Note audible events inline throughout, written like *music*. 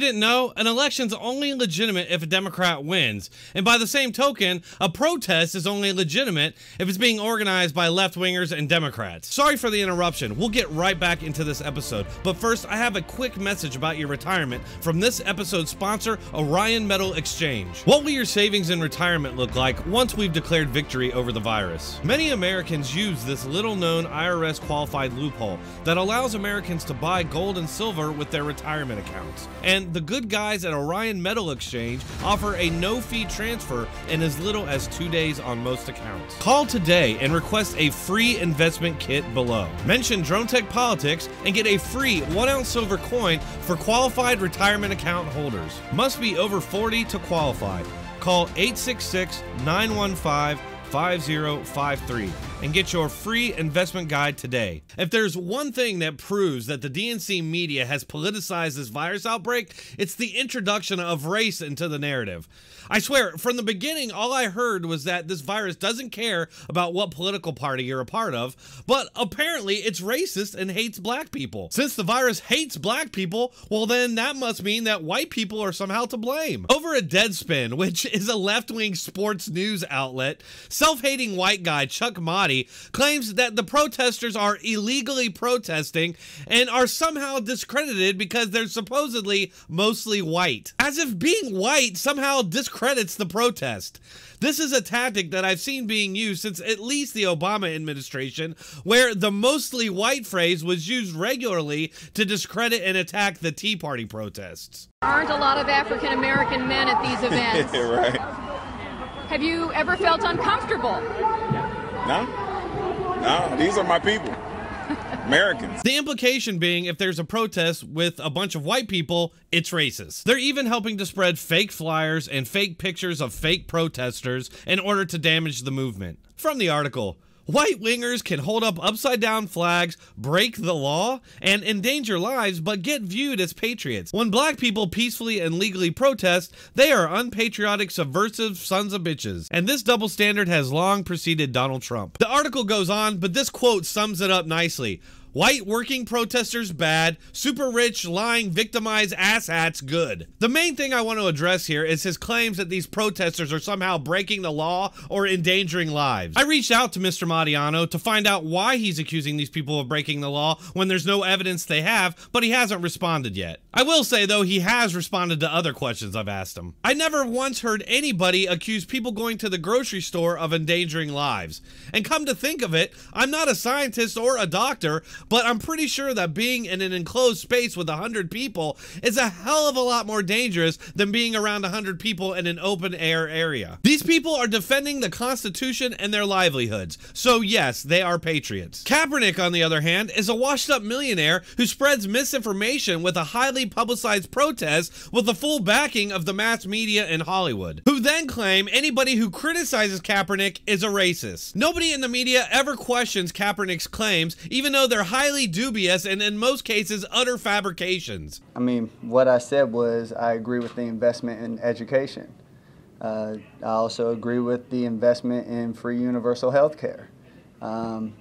you didn't know, an election's only legitimate if a Democrat wins. And by the same token, a protest is only legitimate if it's being organized by left wingers and Democrats. Sorry for the interruption. We'll get right back into this episode. But first, I have a quick message about your retirement from this episode's sponsor, Orion Metal Exchange. What will your savings in retirement look like once we've declared victory over the virus? Many Americans use this little known IRS qualified loophole that allows Americans to buy gold and silver with their retirement accounts. And the good guys at Orion Metal Exchange offer a no fee transfer in as little as two days on most accounts. Call today and request a free investment kit below. Mention Dronetek Politics and get a free one ounce silver coin for qualified retirement account holders. Must be over 40 to qualify. Call 866 915 5053 and get your free investment guide today. If there's one thing that proves that the DNC media has politicized this virus outbreak, it's the introduction of race into the narrative. I swear, from the beginning, all I heard was that this virus doesn't care about what political party you're a part of, but apparently it's racist and hates black people. Since the virus hates black people, well, then that must mean that white people are somehow to blame. Over at Deadspin, *laughs* which is a left wing sports news outlet, self hating white guy Chuck Modiano claims that the protesters are illegally protesting and are somehow discredited because they're supposedly mostly white. As if being white somehow discredits the protest. This is a tactic that I've seen being used since at least the Obama administration, where the mostly white phrase was used regularly to discredit and attack the Tea Party protests. Aren't a lot of African American men at these *laughs* events? right. Have you ever felt uncomfortable? No. No, these are my people. Americans. The implication being if there's a protest with a bunch of white people, it's racist. They're even helping to spread fake flyers and fake pictures of fake protesters in order to damage the movement. From the article, White wingers can hold up upside down flags, break the law, and endanger lives, but get viewed as patriots. When black people peacefully and legally protest, they are unpatriotic, subversive sons of bitches. And this double standard has long preceded Donald Trump. The article goes on, but this quote sums it up nicely. White working protesters bad, super rich, lying, victimized asshats good. The main thing I want to address here is his claims that these protesters are somehow breaking the law or endangering lives. I reached out to Mr. Modiano to find out why he's accusing these people of breaking the law when there's no evidence they have, but he hasn't responded yet. I will say though, he has responded to other questions I've asked him. I never once heard anybody accuse people going to the grocery store of endangering lives. And come to think of it, I'm not a scientist or a doctor, but I'm pretty sure that being in an enclosed space with 100 people is a hell of a lot more dangerous than being around 100 people in an open air area. These people are defending the Constitution and their livelihoods, so yes, they are patriots. Kaepernick, on the other hand, is a washed up millionaire who spreads misinformation with a highly publicized protest with the full backing of the mass media in Hollywood, who then claim anybody who criticizes Kaepernick is a racist. Nobody in the media ever questions Kaepernick's claims, even though they're highly dubious and in most cases utter fabrications. I mean, what I said was I agree with the investment in education. Uh, I also agree with the investment in free universal health care, um,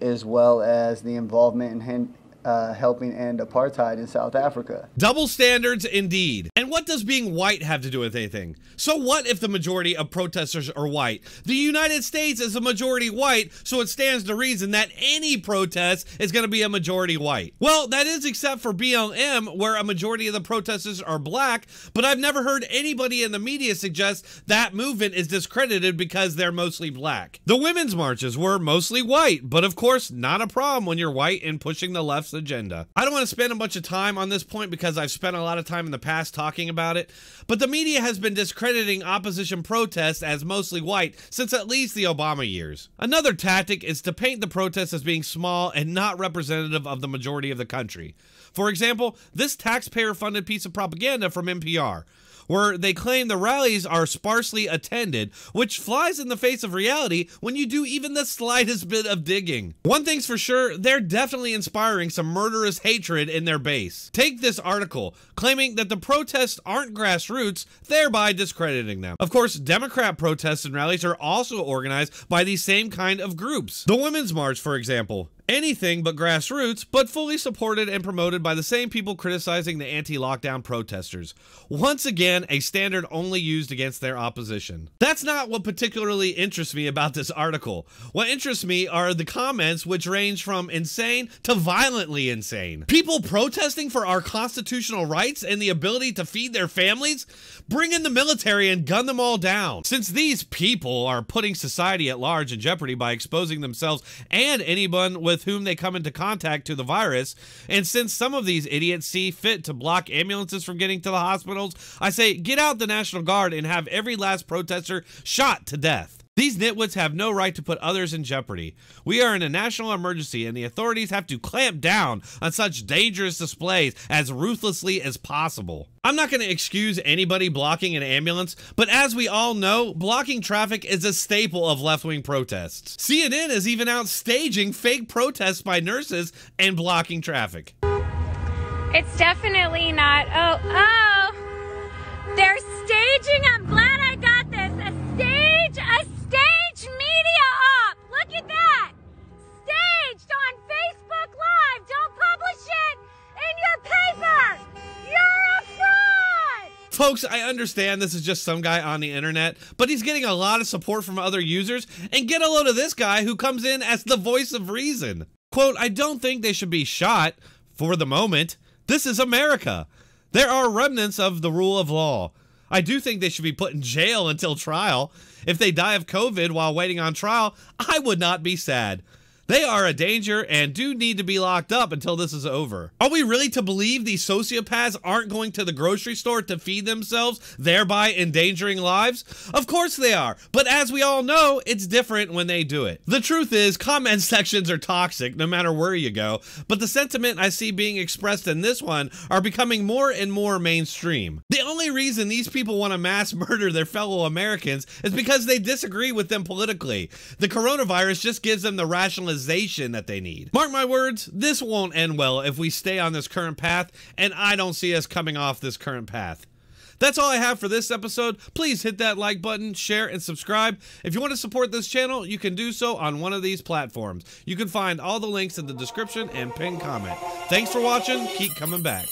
as well as the involvement in uh, helping end apartheid in South Africa. Double standards indeed. What does being white have to do with anything? So what if the majority of protesters are white? The United States is a majority white, so it stands to reason that any protest is going to be a majority white. Well, that is except for BLM, where a majority of the protesters are black, but I've never heard anybody in the media suggest that movement is discredited because they're mostly black. The women's marches were mostly white, but of course, not a problem when you're white and pushing the left's agenda. I don't want to spend a bunch of time on this point because I've spent a lot of time in the past talking about it, but the media has been discrediting opposition protests as mostly white since at least the Obama years. Another tactic is to paint the protests as being small and not representative of the majority of the country. For example, this taxpayer funded piece of propaganda from NPR where they claim the rallies are sparsely attended, which flies in the face of reality when you do even the slightest bit of digging. One thing's for sure, they're definitely inspiring some murderous hatred in their base. Take this article, claiming that the protests aren't grassroots, thereby discrediting them. Of course, Democrat protests and rallies are also organized by these same kind of groups. The Women's March, for example, Anything but grassroots, but fully supported and promoted by the same people criticizing the anti lockdown protesters. Once again, a standard only used against their opposition. That's not what particularly interests me about this article. What interests me are the comments, which range from insane to violently insane. People protesting for our constitutional rights and the ability to feed their families? Bring in the military and gun them all down. Since these people are putting society at large in jeopardy by exposing themselves and anyone with whom they come into contact to the virus, and since some of these idiots see fit to block ambulances from getting to the hospitals, I say get out the National Guard and have every last protester shot to death. These nitwits have no right to put others in jeopardy. We are in a national emergency, and the authorities have to clamp down on such dangerous displays as ruthlessly as possible. I'm not going to excuse anybody blocking an ambulance, but as we all know, blocking traffic is a staple of left wing protests. CNN is even out staging fake protests by nurses and blocking traffic. It's definitely not. Oh, oh. Folks, I understand this is just some guy on the internet, but he's getting a lot of support from other users, and get a load of this guy who comes in as the voice of reason. Quote, I don't think they should be shot for the moment. This is America. There are remnants of the rule of law. I do think they should be put in jail until trial. If they die of COVID while waiting on trial, I would not be sad. They are a danger and do need to be locked up until this is over. Are we really to believe these sociopaths aren't going to the grocery store to feed themselves, thereby endangering lives? Of course they are, but as we all know, it's different when they do it. The truth is, comment *laughs* sections are toxic no matter where you go, but the sentiment I see being expressed in this one are becoming more and more mainstream. The only reason these people want to mass *laughs* murder their fellow Americans is because they disagree with them politically. The coronavirus just gives them the rationalization that they need. Mark my words, this won't end well if we stay on this current path, and I don't see us coming off this current path. That's all I have for this episode. Please hit that like button, share, and subscribe. If you want to support this channel, you can do so on one of these platforms. You can find all the links in the description and pinned comment. Thanks for watching. Keep coming back.